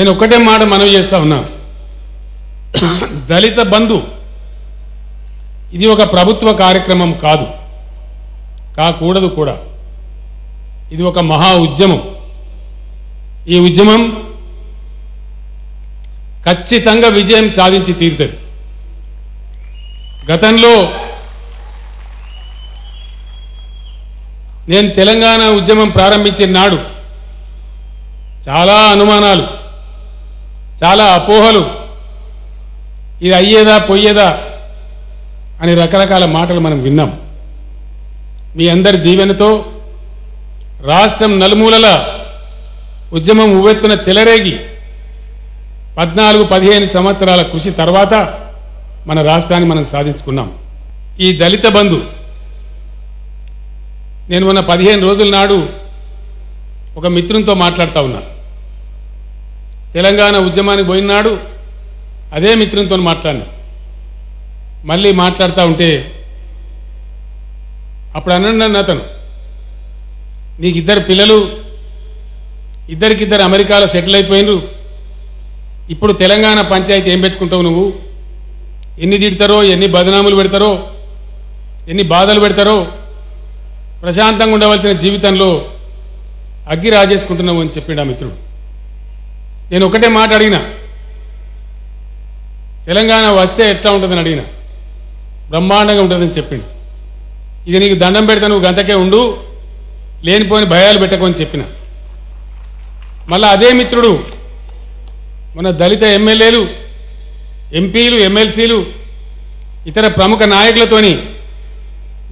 నేను ఒక్కటే మాట మనవి చేస్తా ఉన్నా. దళిత బంధు ఇది ఒక ప్రభుత్వ కార్యక్రమం కాదు. కాకూడదు కూడా. ఇది ఒక మహా ఉద్యమం. ఈ ఉద్యమం ఖచ్చితంగా విజయం సాధించి తీరుతుంది. గతంలో నేను తెలంగాణ ఉద్యమం ప్రారంభించిన నాడు చాలా అనుమానాలు. చాలా అపోహలు. ఇది అయ్యేదా పొయ్యేదా అని రకరకాల మాటలు మనం విన్నాం. మీ అందరి దీవెనతో రాష్ట్రం నలుమూలల ఉద్యమం ఉవ్వెత్తున చెలరేగి పద్నాలుగు పదిహేను సంవత్సరాల కృషి తర్వాత మన రాష్ట్రాన్ని మనం సాధించుకున్నాం. ఈ దళిత బంధు నేను మొన్న పదిహేను రోజుల నాడు ఒక మిత్రునితో మాట్లాడుతూ ఉన్నా. తెలంగాణ ఉద్యమానికి పోయినాడు అదే మిత్రంతో మాట్లాడినా. మళ్ళీ మాట్లాడుతూ ఉంటే అప్పుడు అన్నాడు నన్ను అతను నీకు ఇద్దరు పిల్లలు ఇద్దరికిద్దరు అమెరికాలో సెటిల్ అయిపోయినరు. ఇప్పుడు తెలంగాణ పంచాయతీ ఏం పెట్టుకుంటావు నువ్వు? ఎన్ని తిడతారో ఎన్ని బదనాములు పెడతారో ఎన్ని బాధలు పెడతారో ప్రశాంతంగా ఉండవలసిన జీవితంలో అగ్గి రాజేసుకుంటున్నావు అని చెప్పిండు ఆ మిత్రుడు. నేను ఒకటే మాట అడిగినా. తెలంగాణ వస్తే ఎట్లా ఉంటుందని అడిగిన. బ్రహ్మాండంగా ఉంటుందని చెప్పిండు. ఇక నీకు దండం పెడతా నువ్వు గంటకే ఉండు లేనిపోయిన భయాలు పెట్టకని చెప్పిన. మళ్ళా అదే మిత్రుడు మన దళిత ఎమ్మెల్యేలు ఎంపీలు ఎమ్మెల్సీలు ఇతర ప్రముఖ నాయకులతోని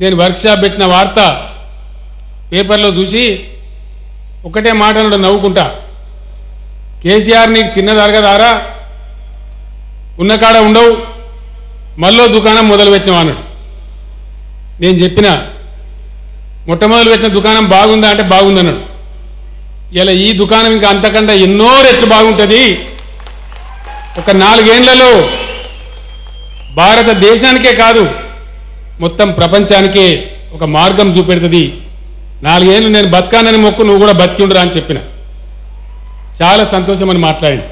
నేను వర్క్షాప్ పెట్టిన వార్త పేపర్లో చూసి ఒకటే మాట నవ్వుకుంటా. కేసీఆర్ నీకు తిన్నదరగదారా ఉన్న కాడ ఉండవు. మళ్ళీ దుకాణం మొదలుపెట్టినావు అన్నాడు నేను చెప్పిన మొట్టమొదలు పెట్టిన దుకాణం బాగుందా అంటే బాగుందన్నాడు. ఇలా ఈ దుకాణం ఇంకా అంతకంటే ఎన్నో రెట్లు బాగుంటుంది. ఒక నాలుగేళ్ళలో భారతదేశానికే కాదు మొత్తం ప్రపంచానికే ఒక మార్గం చూపెడుతుంది. నాలుగేళ్ళు నేను బతకానని మొక్కు నువ్వు కూడా బతికి ఉండరా అని చెప్పిన. చాలా సంతోషం అని మాట్లాడి.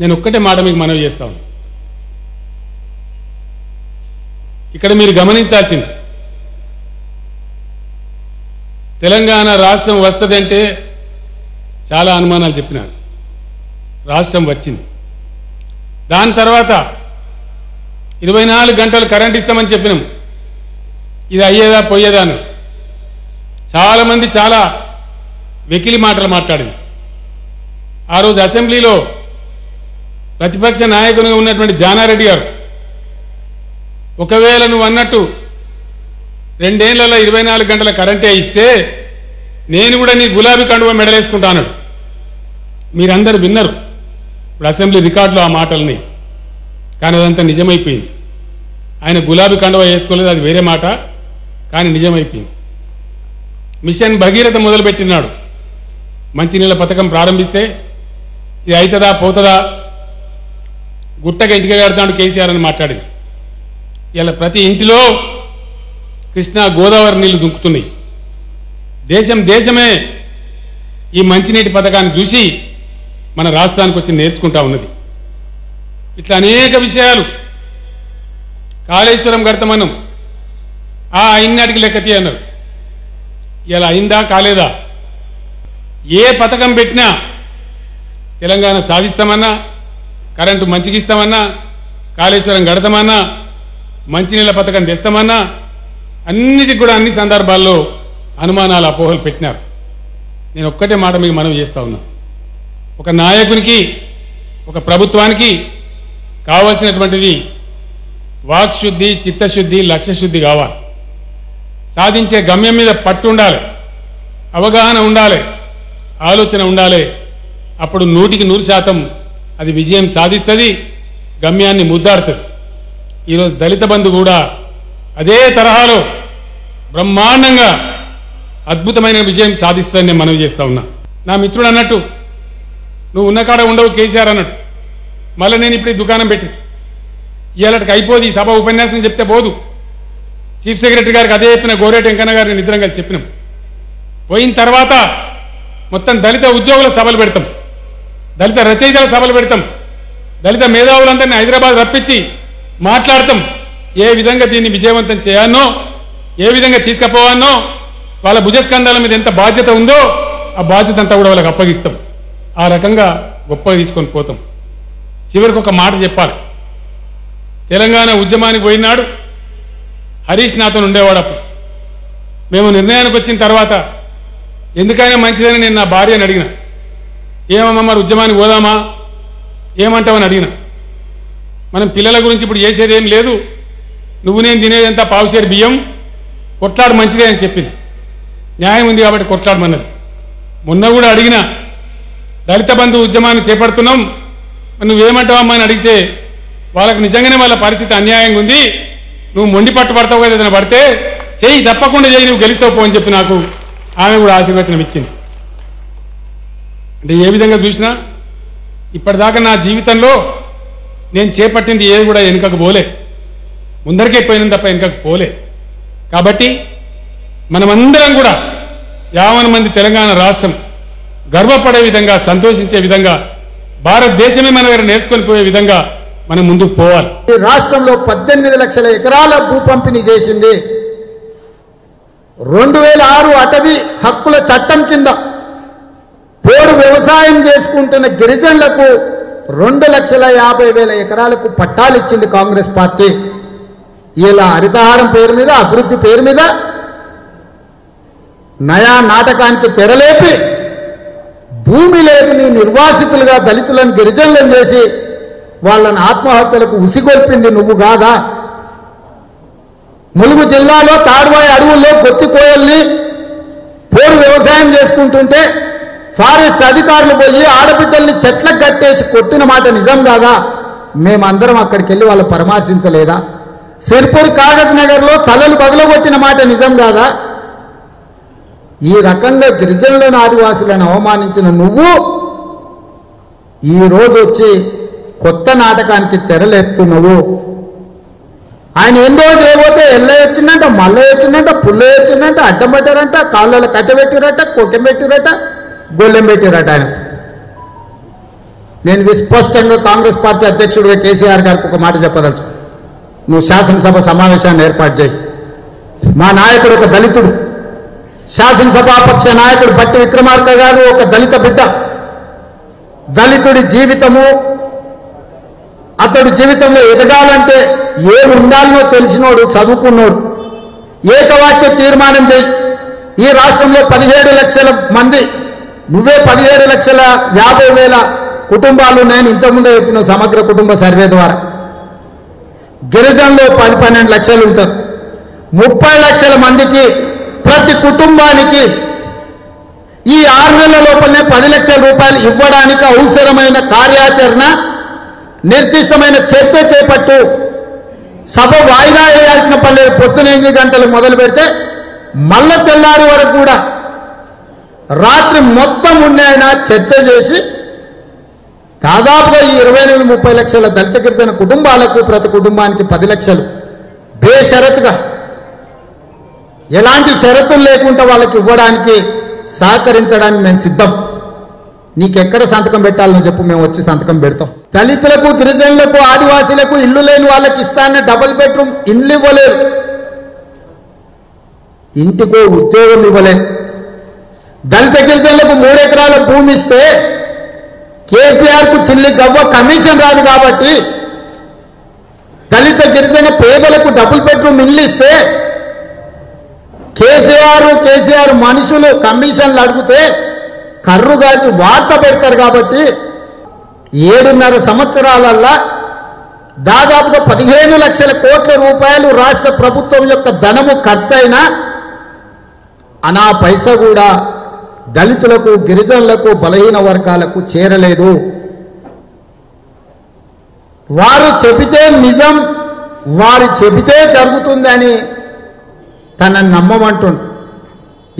నేను ఒక్కటే మాట మీకు మనవి చేస్తాను ఇక్కడ మీరు గమనించాల్సింది. తెలంగాణ రాష్ట్రం వస్తుందంటే చాలా అనుమానాలు చెప్పినాను రాష్ట్రం వచ్చింది. దాని తర్వాత ఇరవై నాలుగు గంటలు కరెంట్ ఇస్తామని చెప్పినాం. ఇది అయ్యేదా పోయేదా అని. చాలామంది చాలా వెకిలి మాటలు మాట్లాడింది. ఆ రోజు అసెంబ్లీలో ప్రతిపక్ష నాయకునిగా ఉన్నటువంటి జానారెడ్డి గారు ఒకవేళ నువ్వు అన్నట్టు రెండేళ్ళలో ఇరవై నాలుగు గంటల కరెంటే ఇస్తే నేను కూడా నీ గులాబీ కండువ మెడలేసుకుంటాను మీరందరూ విన్నారు. ఇప్పుడు అసెంబ్లీ రికార్డులో ఆ మాటల్ని. కానీ అదంతా నిజమైపోయింది. ఆయన గులాబీ కండువ వేసుకోలేదు అది వేరే మాట కానీ నిజమైపోయింది. మిషన్ భగీరథ మొదలుపెట్టినాడు. మంచినీళ్ళ పథకం ప్రారంభిస్తే ఇది అవుతుందా పోతుందా? గుట్టగా ఇంటికి కడతాడు కేసీఆర్ అని మాట్లాడింది. ఇలా ప్రతి ఇంటిలో కృష్ణా గోదావరి నీళ్ళు దుంకుతున్నాయి. దేశం దేశమే ఈ మంచినీటి పథకాన్ని చూసి మన రాష్ట్రానికి వచ్చి నేర్చుకుంటా ఉన్నది. ఇట్లా అనేక విషయాలు. కాళేశ్వరం కడతామన్నాం ఆ అయినాటికి లెక్క తీయన్నారు ఇలా అయిందా కాలేదా? ఏ పథకం పెట్టినా తెలంగాణ సాధిస్తామన్నా కరెంటు మంచిగిస్తామన్నా కాళేశ్వరం గడతామన్నా మంచినీళ్ళ పథకం తెస్తామన్నా అన్నిటికి కూడా అన్ని సందర్భాల్లో అనుమానాలు అపోహలు పెట్టినారు. నేను ఒక్కటే మాట మీకు మనం చేస్తా ఉన్నా. ఒక నాయకునికి ఒక ప్రభుత్వానికి కావాల్సినటువంటిది వాక్శుద్ధి చిత్తశుద్ధి లక్ష్యశుద్ధి కావాలి. సాధించే గమ్యం మీద పట్టు ఉండాలి. అవగాహన ఉండాలి. ఆలోచన ఉండాలి. అప్పుడు నూటికి నూరు శాతం అది విజయం సాధిస్తుంది గమ్యాన్ని ముద్దాడుతుంది. ఈరోజు దళిత బంధు కూడా అదే తరహాలో బ్రహ్మాండంగా అద్భుతమైన విజయం సాధిస్తుందని నేను మనవి చేస్తా ఉన్నా. నా మిత్రుడు అన్నట్టు నువ్వు ఉన్న కాడ ఉండవు కేసీఆర్ అన్నట్టు. మళ్ళీ నేను ఇప్పుడు దుకాణం పెట్టి ఇవాళకి అయిపోదు ఈ సభ ఉపన్యాసం చెప్తే పోదు. చీఫ్ సెక్రటరీ గారికి అదే చెప్పిన గోరే వెంకన్న గారిని నిద్రం కలిసి చెప్పినాం. పోయిన తర్వాత మొత్తం దళిత ఉద్యోగుల సభలు పెడతాం. దళిత రచయితల సభలు పెడతాం. దళిత మేధావులందరినీ హైదరాబాద్ రప్పించి మాట్లాడతాం. ఏ విధంగా దీన్ని విజయవంతం చేయాలనో ఏ విధంగా తీసుకుపోవాలనో వాళ్ళ భుజస్కంధాల మీద ఎంత బాధ్యత ఉందో ఆ బాధ్యత అంతా కూడా వాళ్ళకి అప్పగిస్తాం. ఆ రకంగా గొప్పగా తీసుకొని పోతాం. చివరికి ఒక మాట చెప్పాలి. తెలంగాణ ఉద్యమానికి పోయినాడు హరీష్ నాతో ఉండేవాడు అప్పుడు మేము నిర్ణయానికి వచ్చిన తర్వాత ఎందుకైనా మంచిదని నేను నా భార్యని అడిగిన. ఏమమ్మా మరి ఉద్యమానికి పోదామా? ఏమంటావని అడిగిన. మనం పిల్లల గురించి ఇప్పుడు చేసేది ఏం లేదు. నువ్వు నేను తినేదంతా పావుసేరు బియ్యం. కొట్లాడు మంచిదే అని చెప్పింది. న్యాయం ఉంది కాబట్టి కొట్లాడమన్నది. మొన్న కూడా అడిగిన. దళిత బంధు ఉద్యమాన్ని చేపడుతున్నాం. నువ్వేమంటావమ్మా అని అడిగితే వాళ్ళకు నిజంగానే వాళ్ళ పరిస్థితి అన్యాయంగా ఉంది. నువ్వు మొండి పట్టు పడతావు కదా ఏదైనా పడితే చెయ్యి తప్పకుండా చేయి నువ్వు గెలుస్తావు పో అని చెప్పి నాకు ఆమె కూడా ఆశీర్వచనం ఇచ్చింది. అంటే ఏ విధంగా చూసినా ఇప్పటిదాకా నా జీవితంలో నేను చేపట్టింది ఏది కూడా వెనుకకు పోలే. ముందరికే పోయిన తప్ప వెనుకకు పోలే. కాబట్టి మనమందరం కూడా యావన మంది తెలంగాణ రాష్ట్రం గర్వపడే విధంగా సంతోషించే విధంగా భారతదేశమే మన దగ్గర నేర్చుకొని పోయే విధంగా మనం ముందుకు పోవాలి. ఈ రాష్ట్రంలో పద్దెనిమిది లక్షల ఎకరాల భూ పంపిణీ చేసింది. రెండు వేల ఆరు అటవీ హక్కుల చట్టం కింద. పోడు వ్యవసాయం చేసుకుంటున్న గిరిజనులకు రెండు లక్షల యాభై వేల ఎకరాలకు పట్టాలు ఇచ్చింది కాంగ్రెస్ పార్టీ. ఇలా హరితహారం పేరు మీద అభివృద్ధి పేరు మీద నయా నాటకానికి తెరలేపి భూమి లేని నిర్వాసితులుగా దళితులను గిరిజనులను చేసి వాళ్ళని ఆత్మహత్యలకు ఉసిగొల్పింది నువ్వు కాదా? ములుగు జిల్లాలో తాడువాయి అడవుల్లో కొత్తి కోయల్ని పోరు వ్యవసాయం చేసుకుంటుంటే ఫారెస్ట్ అధికారులు పోయి ఆడబిడ్డల్ని చెట్లకు కట్టేసి కొట్టిన మాట నిజం కాదా? మేమందరం అక్కడికి వెళ్ళి వాళ్ళు పరామర్శించలేదా? సిర్పూర్ కాగజ్ నగర్లో తలలు పగలగొట్టిన మాట నిజం కాదా? ఈ రకంగా గిరిజనులను ఆదివాసులను అవమానించిన నువ్వు ఈ వచ్చి కొత్త నాటకానికి తెరలేపుతున్నావు. ఆయన ఎందో చేయబోతే ఎల్ల వచ్చిందంట మల్ల వచ్చిందంట పుల్ల వచ్చిందంట అడ్డం పెట్టారంట కాళ్ళలో కట్టబెట్టిరట కొట్టబెట్టిరట గొల్లెం పెట్టారట ఆయన. నేను ఇది స్పష్టంగా కాంగ్రెస్ పార్టీ అధ్యక్షుడిగా కేసీఆర్ గారికి ఒక మాట చెప్పదలుచు. నువ్వు శాసనసభ సమావేశాన్ని ఏర్పాటు చేయి. మా నాయకుడు ఒక దళితుడు. శాసనసభాపక్ష నాయకుడు బట్టి విక్రమార్క గారు ఒక దళిత బిడ్డ. దళితుడి జీవితము అతడు జీవితంలో ఎదగాలంటే ఏమి ఉండాలో తెలిసినోడు చదువుకున్నోడు. ఏకవాక్య తీర్మానం చేయి. ఈ రాష్ట్రంలో పదిహేడు లక్షల మంది నువ్వే పదిహేడు లక్షల యాభై వేల కుటుంబాలు ఉన్నాయని ఇంతకుముందే చెప్పిన సమగ్ర కుటుంబ సర్వే ద్వారా. గిరిజనులో పది పన్నెండు లక్షలు ఉంటారు. ముప్పై లక్షల మందికి ప్రతి కుటుంబానికి ఈ ఆరు నెలల లోపలనే పది లక్షల రూపాయలు ఇవ్వడానికి అవసరమైన కార్యాచరణ నిర్దిష్టమైన చర్చ చేపట్టు సభ వాయిదా వేయాల్సిన పల్లె పొద్దున ఎనిమిది గంటలు మొదలు పెడితే మళ్ళా తెల్లారి వరకు కూడా రాత్రి మొత్తం ఉన్నాయన చర్చ చేసి దాదాపుగా ఈ ఇరవై ఎనిమిది ముప్పై లక్షల దళిత గిరిజన కుటుంబాలకు ప్రతి కుటుంబానికి పది లక్షలు. బేషరతుగా. ఎలాంటి షరతులు లేకుండా వాళ్ళకి ఇవ్వడానికి సహకరించడానికి మేము సిద్ధం. నీకెక్కడ సంతకం పెట్టాలని చెప్పు మేము వచ్చి సంతకం పెడతాం. దళితులకు గిరిజనులకు ఆదివాసీలకు ఇల్లు లేని వాళ్ళకి ఇస్తాన్న డబుల్ బెడ్రూమ్ ఇల్లు ఇవ్వలేదు. ఇంటికో ఉద్యోగం ఇవ్వలేదు. దళిత గిరిజనులకు మూడు ఎకరాల భూమి ఇస్తే కేసీఆర్కు చిల్లి గవ్వ కమిషన్ రాదు కాబట్టి దళిత గిరిజన పేదలకు డబుల్ బెడ్రూమ్ ఇల్లు ఇస్తే కేసీఆర్ కేసీఆర్ మనుషులు కమిషన్లు అడిగితే కర్రు వార్త పెడతారు కాబట్టి ఏడున్నర సంవత్సరాలల్లా దాదాపుగా పదిహేను లక్షల కోట్ల రూపాయలు రాష్ట్ర ప్రభుత్వం యొక్క ధనము ఖర్చైనా అనా పైస కూడా దళితులకు గిరిజనులకు బలహీన వర్గాలకు చేరలేదు. వారు చెబితే నిజం వారు చెబితే జరుగుతుందని తనని నమ్మమంటుండు.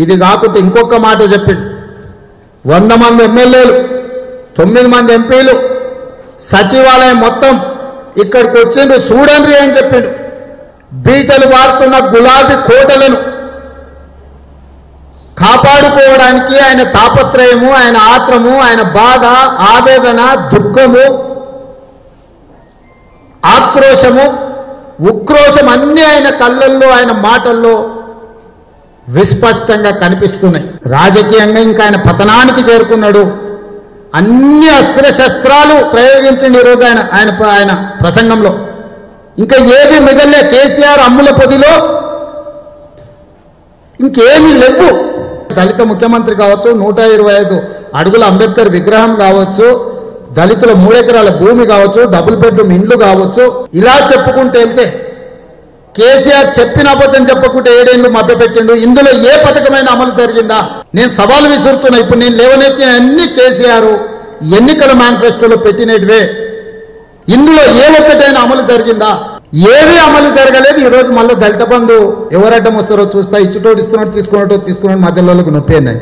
ఇది కాకుండా ఇంకొక మాట చెప్పిండు. వంద మంది ఎమ్మెల్యేలు తొమ్మిది మంది ఎంపీలు సచివాలయం మొత్తం ఇక్కడికి వచ్చిండ్రు. చూడండి అని చెప్పిండు. బీటలు వారుతున్న గులాబీ కోటలను కాపాడుకోవడానికి ఆయన తాపత్రయము ఆయన ఆత్రము ఆయన బాధ ఆవేదన దుఃఖము ఆక్రోశము ఉక్రోషం అన్నీ ఆయన కళ్ళల్లో ఆయన మాటల్లో విస్పష్టంగా కనిపిస్తున్నాయి. రాజకీయంగా ఇంకా ఆయన పతనానికి చేరుకున్నాడు. అన్ని అస్త్ర శస్త్రాలు ప్రయోగించండి ఈరోజు ఆయన ఆయన ఆయన ప్రసంగంలో. ఇంకా ఏది మిగలే కేసీఆర్ అమ్ముల పొదిలో ఇంకేమీ లేవు. దళిత ముఖ్యమంత్రి కావచ్చు నూట ఇరవై ఐదు అడుగుల అంబేద్కర్ విగ్రహం కావచ్చు దళితుల మూడెకరాల భూమి కావచ్చు డబుల్ బెడ్రూమ్ ఇండ్లు కావచ్చు. ఇలా చెప్పుకుంటే వెళ్తే కేసీఆర్ చెప్పిన అబద్ధం చెప్పకుంటే ఏడేళ్ళు మభ్యపెట్టిండు. ఇందులో ఏ పథకమైన అమలు జరిగిందా? నేను సవాల్ విసురుతున్నా. ఇప్పుడు నేను లేవనెత్తిన అన్ని కేసీఆర్ ఎన్నికల మేనిఫెస్టోలో పెట్టినటివే. ఇందులో ఏ ఒక్కటైనా అమలు జరిగిందా? ఏమీ అమలు జరగలేదు. ఈరోజు మళ్ళీ దళిత బంధు ఎవరడ్డం వస్తారో చూస్తా ఇచ్చుటోడు ఇస్తున్నాడు తీసుకున్నట్టు తీసుకున్నాడు మధ్యలోకి నొప్పి అయింది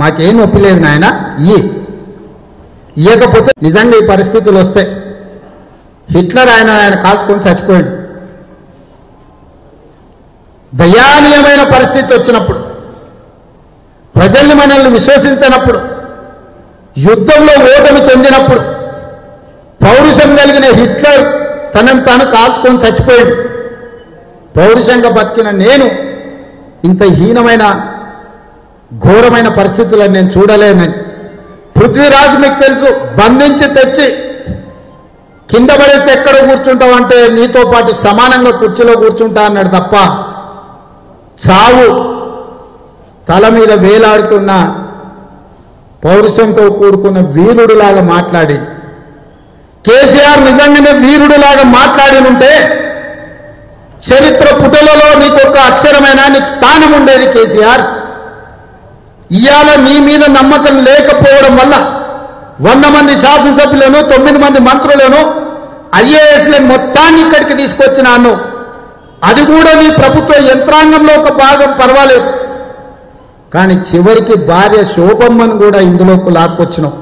మాకేం నొప్పి లేదు నాయన. ఇయ్యి ఇయ్యకపోతే నిజంగా ఈ పరిస్థితులు వస్తాయి. హిట్లర్ ఆయన ఆయన కాల్చుకొని చచ్చిపోయాడు. దయానీయమైన పరిస్థితి వచ్చినప్పుడు ప్రజల్ని మనల్ని విశ్వసించనప్పుడు యుద్ధంలో ఓటమి చెందినప్పుడు పౌరుషం కలిగిన హిట్లర్ తనను తాను కాల్చుకొని చచ్చిపోయాడు. పౌరుషంగా బతికిన నేను ఇంత హీనమైన ఘోరమైన పరిస్థితులను నేను చూడలేనని పృథ్వీరాజు మీకు తెలుసు బంధించి తెచ్చి కింద పడేస్తే ఎక్కడ కూర్చుంటావు అంటే నీతో పాటు సమానంగా కుర్చీలో కూర్చుంటా అన్నాడు తప్ప చావు తల మీద వేలాడుతున్న పౌరుషంతో కూడుకున్న వీరుడులాగా మాట్లాడి కేసీఆర్ నిజంగానే వీరుడులాగా మాట్లాడి ఉంటే చరిత్ర పుటలలో నీకు ఒక అక్షరమైన నీకు స్థానం ఉండేది కేసీఆర్ ఇవాళ నీ మీద నమ్మకం లేకపోవడం వల్ల వంద మంది శాసనసభ్యులను తొమ్మిది మంది మంత్రులను ఐఏఎస్లను మొత్తాన్ని ఇక్కడికి తీసుకొచ్చినాను. అది కూడా నీ ప్రభుత్వ యంత్రాంగంలో ఒక భాగం పర్వాలేదు. కానీ చివరికి భార్య శోభమ్మను కూడా ఇందులోకి లాక్కొచ్చినావు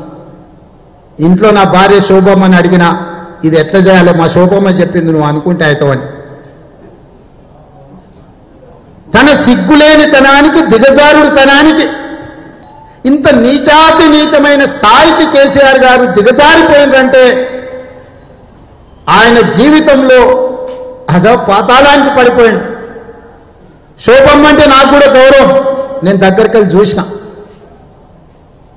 ఇంట్లో నా భార్య శోభమ్మని అడిగినా ఇది ఎట్లా చేయాలో మా శోభమ్మ చెప్పింది నువ్వు అనుకుంటే అవుతావని తన సిగ్గులేని తనానికి దిగజారుడు తనానికి ఇంత నీచాతి నీచమైన స్థాయికి కేసీఆర్ గారు దిగజారిపోయిందంటే ఆయన జీవితంలో అదో పాతాళానికి పడిపోయాడు. శోభమ్మ అంటే నాకు కూడా గౌరవం. నేను దగ్గరికి వెళ్ళి చూసిన.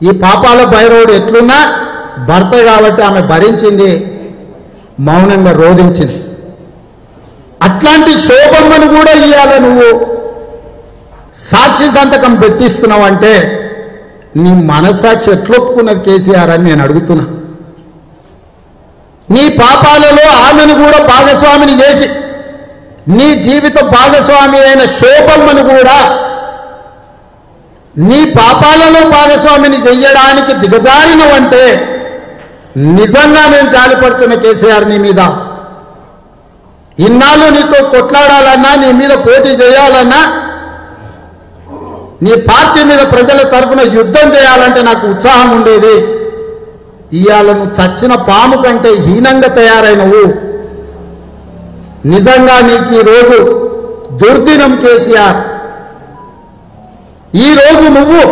ఈ పాపాల భైరవుడు ఎట్లున్నా భర్త కాబట్టి ఆమె భరించింది మౌనంగా రోధించింది. అట్లాంటి శోభమ్మను కూడా ఇవాళ నువ్వు? సాక్షి సంతకం పెట్టిస్తున్నావు అంటే నీ మనసాక్షి ఎట్లొప్పుకున్నది కేసీఆర్ అని నేను అడుగుతున్నా. నీ పాపాలలో ఆమెను కూడా భాగస్వామిని చేసి నీ జీవిత భాగస్వామి అయిన శోభమ్మను కూడా నీ పాపాలలో భాగస్వామిని చెయ్యడానికి దిగజారినవంటే నిజంగా నేను జాలిపడుతున్న కేసీఆర్ నీ మీద. ఇన్నాళ్ళు నీతో కొట్లాడాలన్నా నీ మీద పోటీ చేయాలన్నా నీ పార్టీ మీద ప్రజల తరఫున యుద్ధం చేయాలంటే నాకు ఉత్సాహం ఉండేది. ఇవాళ నువ్వు చచ్చిన పాము కంటే హీనంగా తయారైనవు నిజంగా నీకు ఈ రోజు దుర్దినం కేసీఆర్. ఈ రోజు నువ్వు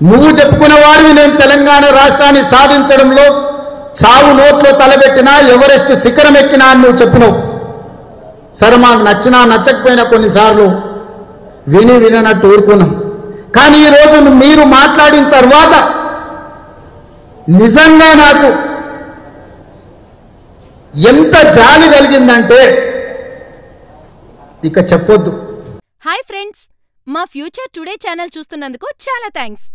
నువ్వు చెప్పుకున్న వాడివి నేను తెలంగాణ రాష్ట్రాన్ని సాధించడంలో చావు నోట్లో తలబెట్టినా ఎవరెస్ట్ శిఖరం ఎక్కినా అని నువ్వు చెప్పినావు. సరే మాకు నచ్చినా నచ్చకపోయినా కొన్నిసార్లు విని వినట్టు ఊరుకున్నాం. కానీ ఈ రోజు మీరు మాట్లాడిన తర్వాత నిజంగా నాకు ఎంత జాలి కలిగిందంటే ఇక చెప్పొద్దు. హాయ్ ఫ్రెండ్స్ మా ఫ్యూచర్ టుడే ఛానల్ చూస్తున్నందుకు చాలా థ్యాంక్స్.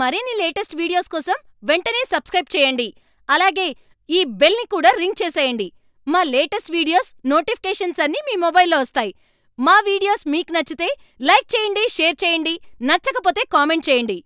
మరిన్ని లేటెస్ట్ వీడియోస్ కోసం వెంటనే సబ్స్క్రైబ్ చేయండి. అలాగే ఈ బెల్ని కూడా రింగ్ చేసేయండి. మా లేటెస్ట్ వీడియోస్ నోటిఫికేషన్స్ అన్నీ మీ మొబైల్లో వస్తాయి. మా వీడియోస్ మీకు నచ్చితే లైక్ చేయండి షేర్ చేయండి నచ్చకపోతే కామెంట్ చేయండి.